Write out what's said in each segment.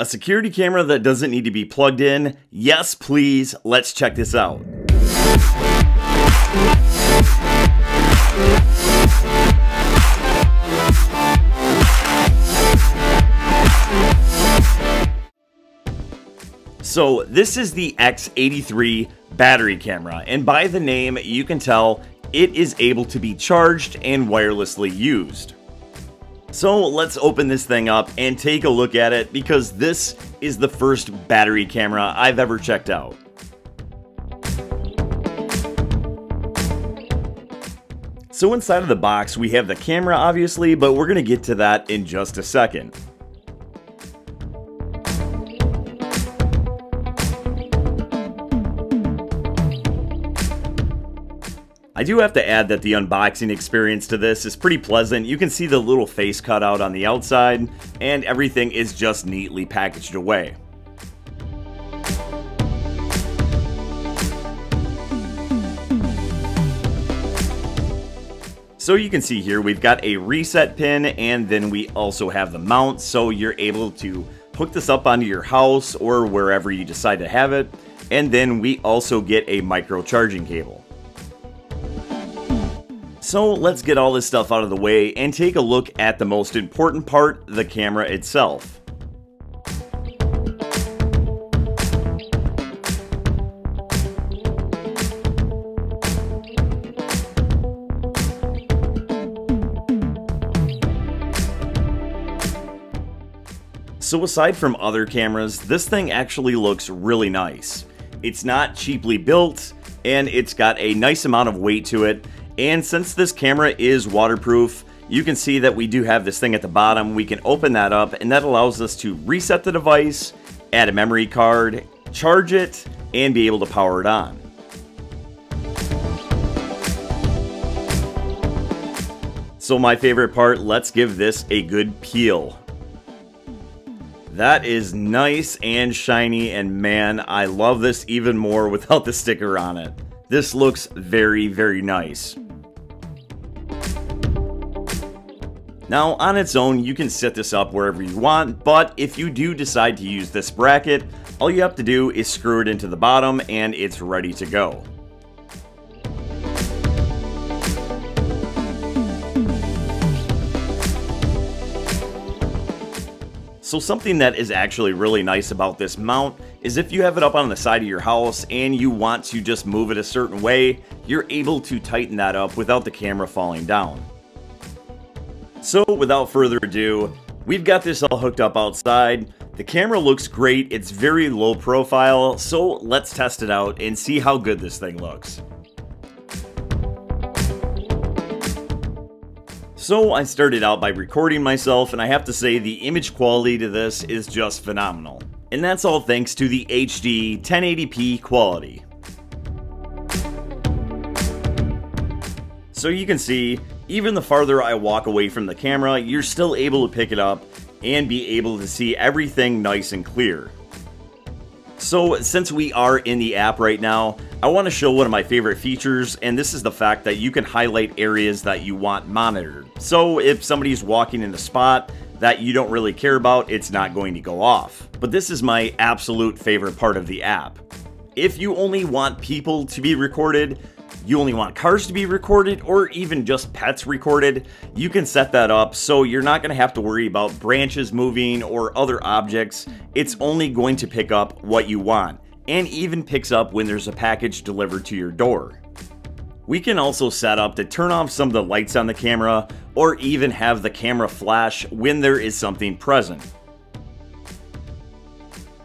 A security camera that doesn't need to be plugged in? Yes, please. Let's check this out. So this is the X83 battery camera, and by the name you can tell it is able to be charged and wirelessly used. So let's open this thing up and take a look at it because this is the first battery camera I've ever checked out. So inside of the box we have the camera obviously, but we're going to get to that in just a second. I do have to add that the unboxing experience to this is pretty pleasant. You can see the little face cutout on the outside, and everything is just neatly packaged away. So you can see here, we've got a reset pin, and then we also have the mount, so you're able to hook this up onto your house or wherever you decide to have it. And then we also get a micro charging cable. So let's get all this stuff out of the way and take a look at the most important part, the camera itself. So aside from other cameras, this thing actually looks really nice. It's not cheaply built, and it's got a nice amount of weight to it, and since this camera is waterproof, you can see that we do have this thing at the bottom. We can open that up and that allows us to reset the device, add a memory card, charge it, and be able to power it on. So my favorite part, let's give this a good peel. That is nice and shiny and man, I love this even more without the sticker on it. This looks very, very nice. Now, on its own, you can set this up wherever you want, but if you do decide to use this bracket, all you have to do is screw it into the bottom and it's ready to go. So something that is actually really nice about this mount is if you have it up on the side of your house and you want to just move it a certain way, you're able to tighten that up without the camera falling down. So without further ado, we've got this all hooked up outside. The camera looks great, it's very low profile, so let's test it out and see how good this thing looks. So I started out by recording myself and I have to say the image quality to this is just phenomenal. And that's all thanks to the HD 1080p quality. So you can see, even the farther I walk away from the camera, you're still able to pick it up and be able to see everything nice and clear. So since we are in the app right now, I want to show one of my favorite features, and this is the fact that you can highlight areas that you want monitored. So if somebody's walking in a spot that you don't really care about, it's not going to go off. But this is my absolute favorite part of the app. If you only want people to be recorded, you only want cars to be recorded or even just pets recorded, you can set that up so you're not going to have to worry about branches moving or other objects. It's only going to pick up what you want and even picks up when there's a package delivered to your door. We can also set up to turn off some of the lights on the camera or even have the camera flash when there is something present.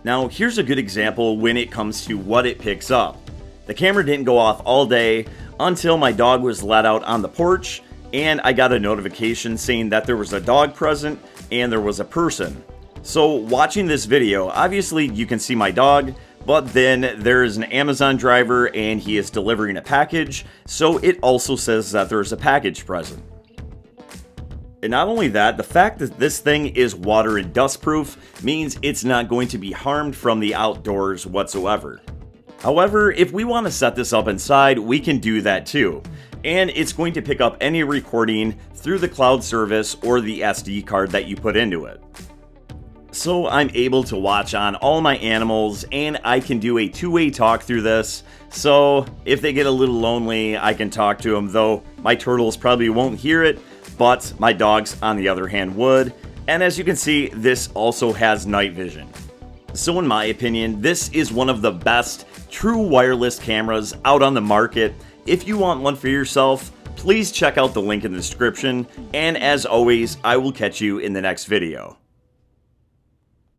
Now here's a good example when it comes to what it picks up. The camera didn't go off all day until my dog was let out on the porch and I got a notification saying that there was a dog present and there was a person. So watching this video, obviously you can see my dog, but then there is an Amazon driver and he is delivering a package, so it also says that there is a package present. And not only that, the fact that this thing is water and dust proof means it's not going to be harmed from the outdoors whatsoever. However, if we want to set this up inside, we can do that too. And it's going to pick up any recording through the cloud service or the SD card that you put into it. So I'm able to watch on all my animals and I can do a two-way talk through this. So if they get a little lonely, I can talk to them, though my turtles probably won't hear it, but my dogs on the other hand would. And as you can see, this also has night vision. So in my opinion, this is one of the best true wireless cameras out on the market. If you want one for yourself, please check out the link in the description, and as always, I will catch you in the next video.